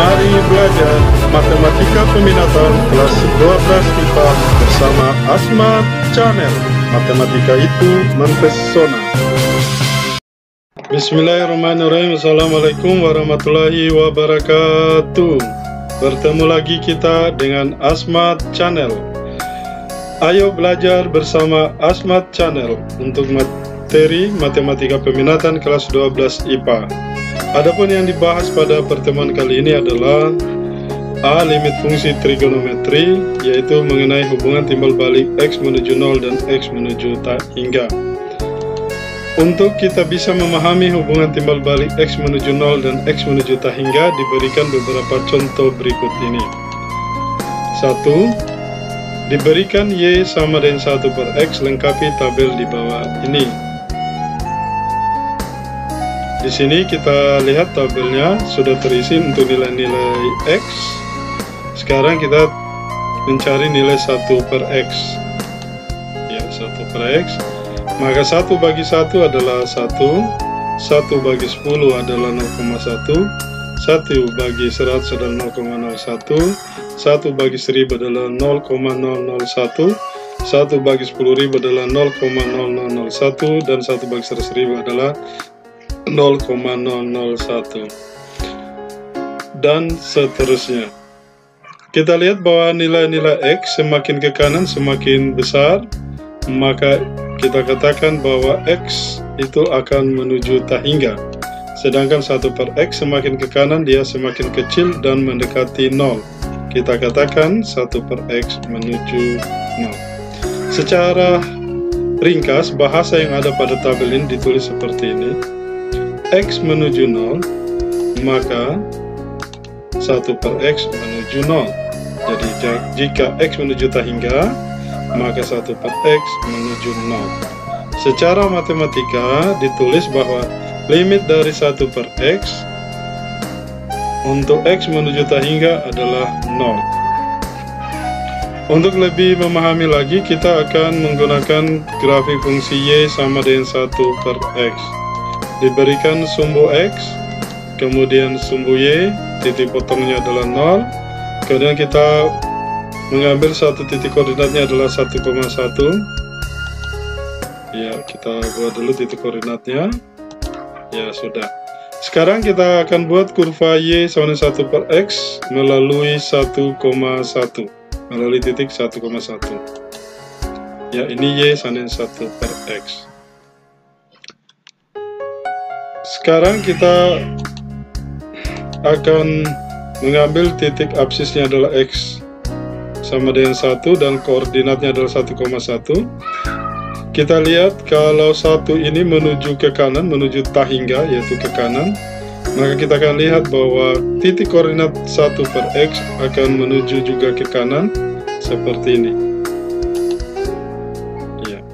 Mari belajar Matematika Peminatan kelas 12 IPA bersama Asma Channel. Matematika itu mempesona. Bismillahirrahmanirrahim. Assalamualaikum warahmatullahi wabarakatuh. Bertemu lagi kita dengan Asmat Channel. Ayo belajar bersama Asmat Channel untuk materi Matematika Peminatan kelas 12 IPA. Adapun yang dibahas pada pertemuan kali ini adalah A. Limit fungsi trigonometri, yaitu mengenai hubungan timbal balik X menuju 0 dan X menuju tak hingga. Untuk kita bisa memahami hubungan timbal balik X menuju 0 dan X menuju tak hingga, diberikan beberapa contoh berikut ini. 1. Diberikan Y sama dengan 1 per X, lengkapi tabel di bawah ini. Di sini kita lihat tabelnya sudah terisi untuk nilai-nilai X. Sekarang kita mencari nilai 1 per X. Ya, 1 per X. Maka 1 bagi 1 adalah 1. 1 bagi 10 adalah 0,1. 1 bagi 100 adalah 0,01. 1 bagi 1000 adalah 0,001. 1 bagi 10.000 adalah 0,0001 dan 1 bagi 100.000 adalah 0,001 dan seterusnya. Kita lihat bahwa nilai-nilai X semakin ke kanan semakin besar maka kita katakan bahwa X itu akan menuju tak hingga sedangkan 1 per X semakin ke kanan dia semakin kecil dan mendekati 0 kita katakan 1 per X menuju 0 secara ringkas bahasa yang ada pada tabel ini ditulis seperti ini X menuju 0 maka 1 per X menuju 0 jadi jika X menuju tak hingga maka 1 per X menuju 0 secara matematika ditulis bahwa limit dari 1 per X untuk X menuju tak hingga adalah 0 untuk lebih memahami lagi kita akan menggunakan grafik fungsi Y sama dengan 1 per X diberikan sumbu X, kemudian sumbu Y, titik potongnya adalah 0, kemudian kita mengambil satu titik koordinatnya adalah 1,1 ya kita buat dulu titik koordinatnya. Ya sudah. Sekarang kita akan buat kurva Y sama dengan 1 per X melalui 1,1 melalui titik 1,1 ya ini Y sama dengan 1 per X sekarang kita akan mengambil titik absisnya adalah X sama dengan 1 dan koordinatnya adalah 1,1 kita lihat kalau satu ini menuju ke kanan menuju tahingga yaitu ke kanan maka kita akan lihat bahwa titik koordinat 1 per X akan menuju juga ke kanan seperti ini ya.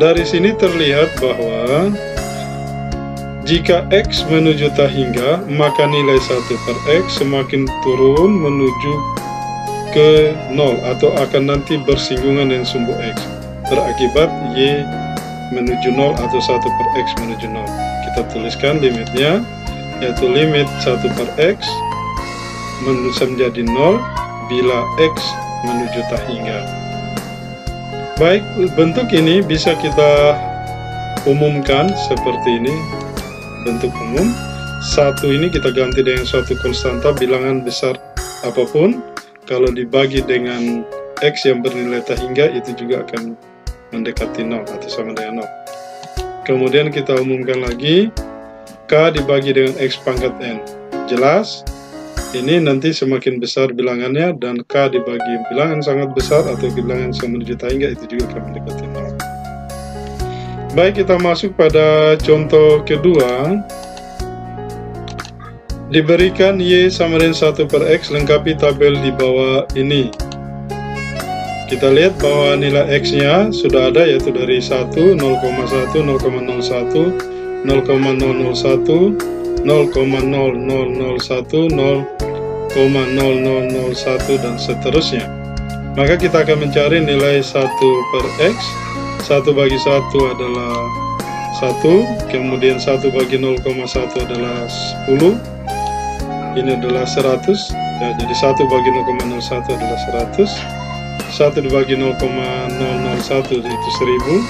dari sini terlihat bahwa jika X menuju tak hingga, maka nilai 1 per X semakin turun menuju ke 0 atau akan nanti bersinggungan dengan sumbu X. Berakibat Y menuju 0 atau 1 per X menuju 0. Kita tuliskan limitnya, yaitu limit 1 per X menjadi 0 bila X menuju tak hingga. Baik, bentuk ini bisa kita umumkan seperti ini bentuk umum. Satu ini kita ganti dengan suatu konstanta bilangan besar apa pun. Kalau dibagi dengan X yang bernilai tak hingga itu juga akan mendekati 0 atau sama dengan 0 kemudian kita umumkan lagi K dibagi dengan X pangkat N. Jelas? Ini nanti semakin besar bilangannya dan K dibagi bilangan sangat besar atau bilangan sama menuju tak hingga itu juga akan mendekati 0 Baik, kita masuk pada contoh kedua. Diberikan Y sama dengan 1 per X, lengkapi tabel di bawah ini. Kita lihat bahwa nilai X-nya sudah ada yaitu dari 1, 0,1, 0,01, 0,001, 0,0001, 0,0001, dan seterusnya. Maka kita akan mencari nilai 1 per X, 1 bagi 1 adalah 1 kemudian 1 bagi 0,1 adalah 10 ini adalah 100 ya, jadi 1 bagi 0,01 adalah 100 1 dibagi 0,001 itu 1000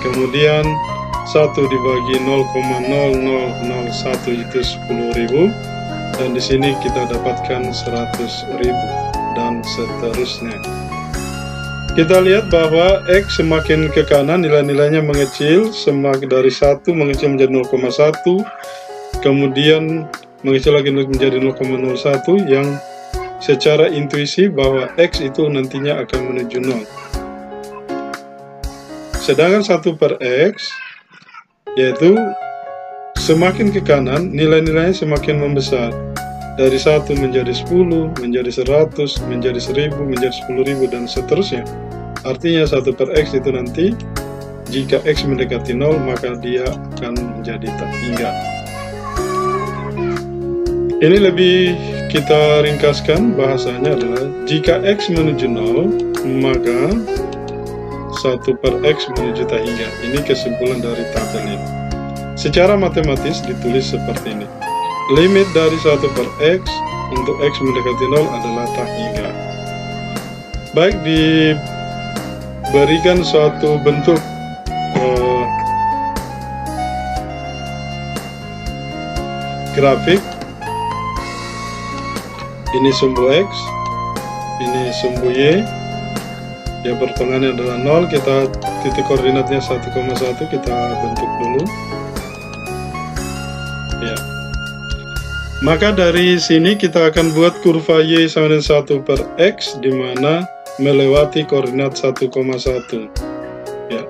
kemudian 1 dibagi 0,0001 itu 10.000 dan di sini kita dapatkan 100.000 dan seterusnya kita lihat bahwa X semakin ke kanan nilai-nilainya mengecil semakin dari 1 mengecil menjadi 0,1 kemudian mengecil lagi menjadi 0,01 yang secara intuisi bahwa X itu nantinya akan menuju 0 sedangkan 1 per X yaitu semakin ke kanan nilai-nilainya semakin membesar dari 1 menjadi 10, menjadi 100, menjadi 1000, menjadi 10.000 dan seterusnya. Artinya 1 per X itu nanti jika X mendekati 0 maka dia akan menjadi tak hingga ini lebih kita ringkaskan bahasanya adalah jika X menuju 0 maka 1 per X menuju tak hingga ini kesimpulan dari tabel ini. Secara matematis ditulis seperti ini limit dari 1 per X untuk X mendekati 0 adalah tak hingga baik diberikan suatu bentuk uh, grafik. Ini sumbu X ini sumbu Y. Ya pertengahannya adalah 0 kita titik koordinatnya 1,1 kita bentuk dulu. Ya maka dari sini kita akan buat kurva Y sama dengan 1 per X di mana melewati koordinat 1,1 ya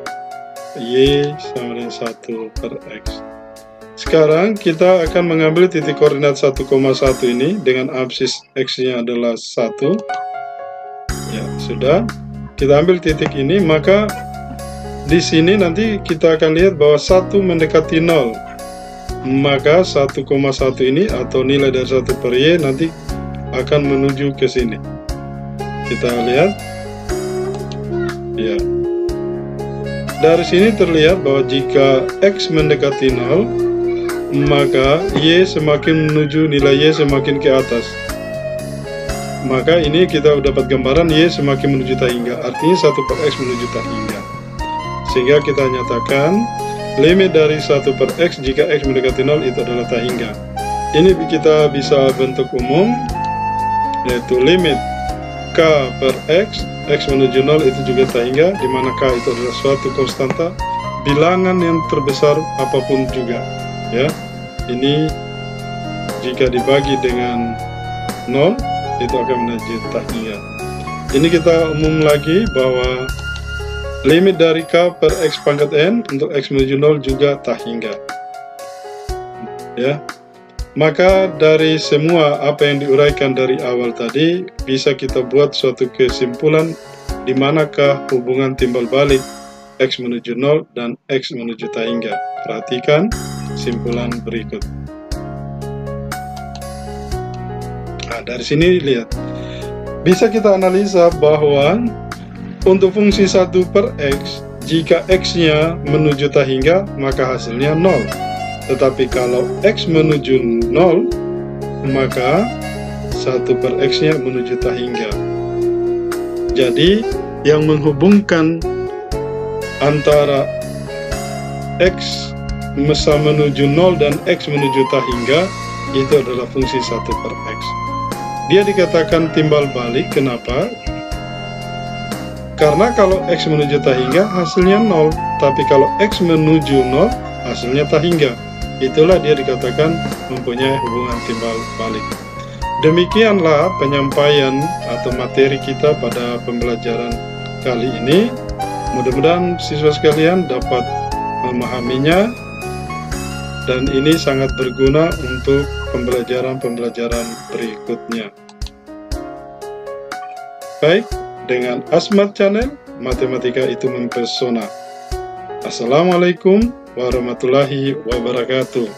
Y sama dengan 1 per X sekarang kita akan mengambil titik koordinat 1,1 ini dengan absis X-nya adalah 1. Ya, sudah. Kita ambil titik ini, maka di sini nanti kita akan lihat bahwa 1 mendekati 0. Maka 1,1 ini atau nilai dari 1 per Y nanti akan menuju ke sini. Kita lihat. Ya. Dari sini terlihat bahwa jika X mendekati 0, maka Y semakin menuju nilai Y semakin ke atas. Maka ini kita dapat gambaran Y semakin menuju tak hingga, artinya 1 per X menuju tak hingga. Sehingga kita nyatakan limit dari 1 per X jika X mendekati 0 itu adalah tak hingga. Ini kita bisa bentuk umum, yaitu limit K per X, X menuju 0 itu juga tak hingga, di mana K itu adalah suatu konstanta, bilangan yang terbesar apa pun juga ya ini jika dibagi dengan 0 itu akan menuju tahiyat ini kita umum lagi bahwa limit dari K per X pangkat N untuk X menuju 0 juga tak hingga ya maka dari semua apa yang diuraikan dari awal tadi bisa kita buat suatu kesimpulan di manakah hubungan timbal balik X menuju 0 dan X menuju tak hingga perhatikan kesimpulan berikut. Nah, dari sini lihat. Bisa kita analisa bahwa untuk fungsi 1 per X, jika X-nya menuju tak hingga, maka hasilnya 0. Tetapi kalau X menuju 0, maka 1 per X-nya menuju tak hingga. Jadi, yang menghubungkan antara X mesa menuju 0 dan X menuju tak hingga itu adalah fungsi 1 per X dia dikatakan timbal balik kenapa? Karena kalau X menuju tak hingga hasilnya 0 tapi kalau X menuju 0 hasilnya tak hingga. Itulah dia dikatakan mempunyai hubungan timbal balik. Demikianlah penyampaian atau materi kita pada pembelajaran kali ini. Mudah-mudahan siswa sekalian dapat memahaminya. Dan ini sangat berguna untuk pembelajaran-pembelajaran berikutnya. Baik, dengan Asmat Channel, Matematika itu mempesona. Assalamualaikum warahmatullahi wabarakatuh.